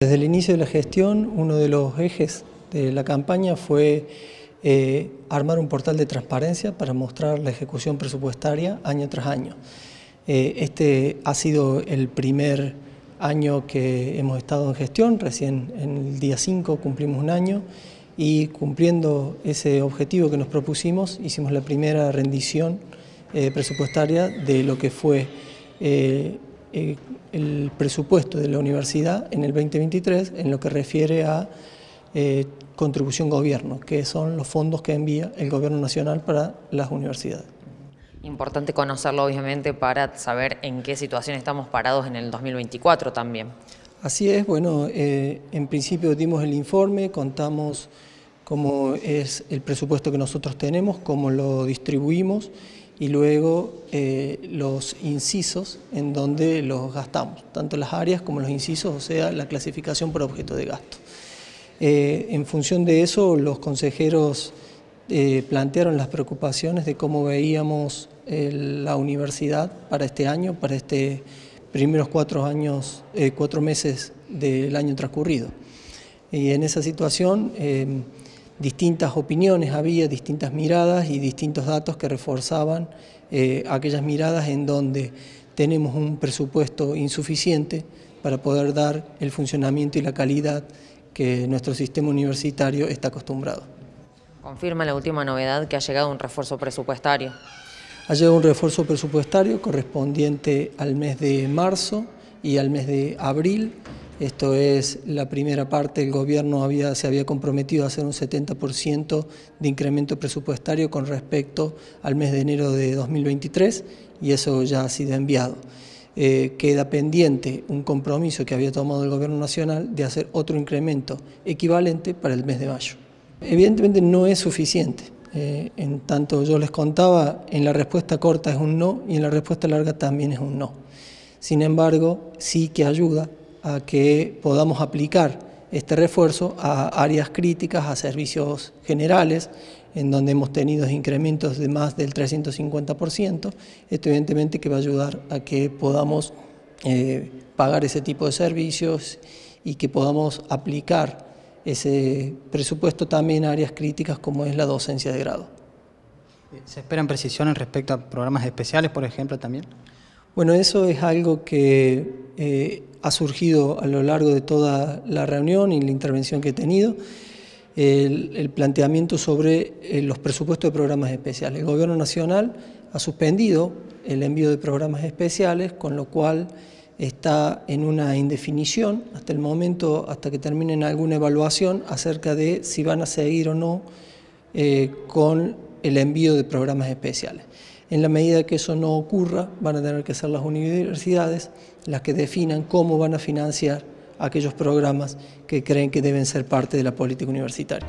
Desde el inicio de la gestión, uno de los ejes de la campaña fue eh, armar un portal de transparencia para mostrar la ejecución presupuestaria año tras año. Eh, este ha sido el primer año que hemos estado en gestión, recién en el día 5 cumplimos un año y cumpliendo ese objetivo que nos propusimos, hicimos la primera rendición eh, presupuestaria de lo que fue eh, el presupuesto de la universidad en el 2023 en lo que refiere a eh, contribución gobierno, que son los fondos que envía el gobierno nacional para las universidades. Importante conocerlo obviamente para saber en qué situación estamos parados en el 2024 también. Así es, bueno, eh, en principio dimos el informe, contamos cómo es el presupuesto que nosotros tenemos, cómo lo distribuimos y luego eh, los incisos en donde los gastamos, tanto las áreas como los incisos, o sea, la clasificación por objeto de gasto. Eh, en función de eso, los consejeros eh, plantearon las preocupaciones de cómo veíamos la universidad para este año, para este primeros cuatro años, cuatro meses del año transcurrido. Y en esa situación distintas opiniones había, distintas miradas y distintos datos que reforzaban eh, aquellas miradas en donde tenemos un presupuesto insuficiente para poder dar el funcionamiento y la calidad que nuestro sistema universitario está acostumbrado. Confirma la última novedad que ha llegado un refuerzo presupuestario. Ha llegado un refuerzo presupuestario correspondiente al mes de marzo y al mes de abril esto es la primera parte, el gobierno había, se había comprometido a hacer un 70% de incremento presupuestario con respecto al mes de enero de 2023 y eso ya ha sido enviado. Eh, queda pendiente un compromiso que había tomado el gobierno nacional de hacer otro incremento equivalente para el mes de mayo. Evidentemente no es suficiente. Eh, en tanto yo les contaba, en la respuesta corta es un no y en la respuesta larga también es un no. Sin embargo, sí que ayuda a que podamos aplicar este refuerzo a áreas críticas, a servicios generales, en donde hemos tenido incrementos de más del 350%. Esto evidentemente que va a ayudar a que podamos eh, pagar ese tipo de servicios y que podamos aplicar ese presupuesto también a áreas críticas como es la docencia de grado. ¿Se esperan precisiones respecto a programas especiales, por ejemplo, también? Bueno, eso es algo que eh, ha surgido a lo largo de toda la reunión y la intervención que he tenido, el, planteamiento sobre eh, los presupuestos de programas especiales. El Gobierno Nacional ha suspendido el envío de programas especiales, con lo cual está en una indefinición hasta el momento, hasta que terminen alguna evaluación acerca de si van a seguir o no eh, con el envío de programas especiales. En la medida que eso no ocurra, van a tener que ser las universidades las que definan cómo van a financiar aquellos programas que creen que deben ser parte de la política universitaria.